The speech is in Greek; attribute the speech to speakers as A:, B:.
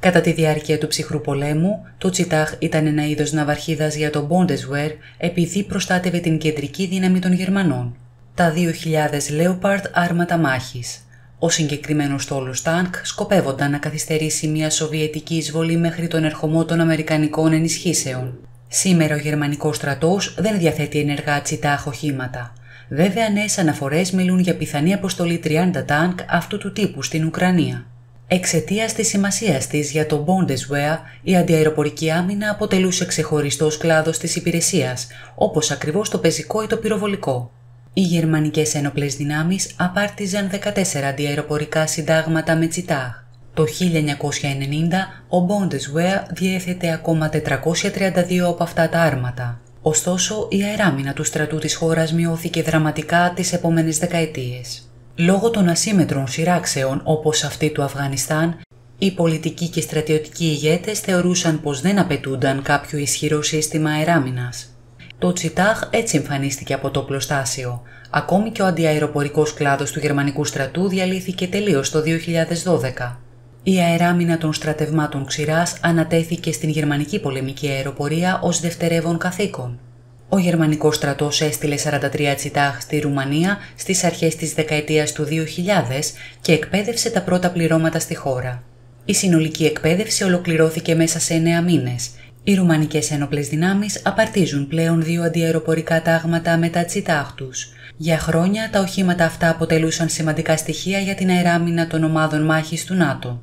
A: Κατά τη διάρκεια του ψυχρού πολέμου, το Τσιτάχ ήταν ένα είδος ναυαρχίδας για το Bundeswehr επειδή προστάτευε την κεντρική δύναμη των Γερμανών. Τα 2.000 Leopard άρματα μάχης. Ο συγκεκριμένος στόλος τάγκ σκοπεύονταν να καθυστερήσει μια σοβιετική εισβολή μέχρι τον ερχομό των Αμερικανικών ενισχύσεων. Σήμερα ο γερμανικός στρατός δεν διαθέτει ενεργά τσιτάχ οχήματα. Βέβαια, νέες αναφορές μιλούν για πιθανή αποστολή 30 τάγκ αυτού του τύπου στην Ουκρανία. Εξαιτίας της σημασίας της για το Bundeswehr, η αντιαεροπορική άμυνα αποτελούσε ξεχωριστός κλάδος της υπηρεσίας, όπως ακριβώς το πεζικό ή το πυροβολικό. Οι γερμανικές ένοπλες δυνάμεις απάρτιζαν 14 αντιαεροπορικά συντάγματα με τσιτάχ. Το 1990 ο Bundeswehr διέθετε ακόμα 432 από αυτά τα άρματα. Ωστόσο, η αεράμινα του στρατού της χώρας μειώθηκε δραματικά τις επόμενες δεκαετίες. Λόγω των ασύμετρων σειράξεων όπως αυτή του Αφγανιστάν, οι πολιτικοί και στρατιωτικοί ηγέτες θεωρούσαν πως δεν απαιτούνταν κάποιο ισχυρό σύστημα αεράμινας. Το Τσιτάχ έτσι εμφανίστηκε από το πλωστάσιο. Ακόμη και ο αντιαεροπορικός κλάδος του γερμανικού στρατού διαλύθηκε τελείως το 2012. Η αεράμινα των στρατευμάτων ξηράς ανατέθηκε στην γερμανική πολεμική αεροπορία ως δευτερεύον καθήκον. Ο γερμανικός στρατός έστειλε 43 τσιτάχ στη Ρουμανία στις αρχές της δεκαετίας του 2000 και εκπαίδευσε τα πρώτα πληρώματα στη χώρα. Η συνολική εκπαίδευση ολοκληρώθηκε μέσα σε 9 μήνες οι Ρουμανικές ένοπλες δυνάμεις απαρτίζουν πλέον δύο αντιαεροπορικά τάγματα με τα τσιτάχ τους. Για χρόνια τα οχήματα αυτά αποτελούσαν σημαντικά στοιχεία για την αεράμινα των ομάδων μάχης του ΝΑΤΟ.